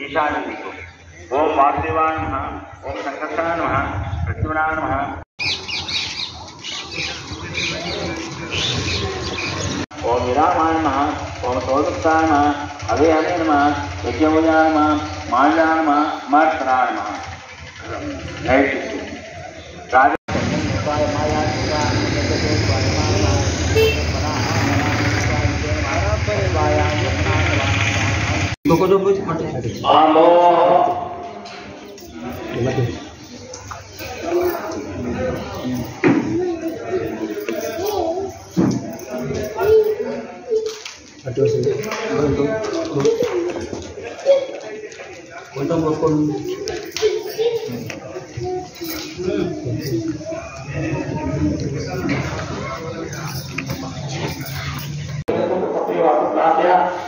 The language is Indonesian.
ईशान्य दिक् ओम वासुदेवाय नमः, ओम संकर्षणाय नमः प्रद्युम्नाय नमः। ओम विरामाय नमः, ओम सौदत्ताय नमः अवे हरे नमः यज्ञमुजाय नमः माल्याय नमः मर्तनाय नमः। जय श्री राजा Aduh, sih. Untung rukun. Untuk waktu rakyat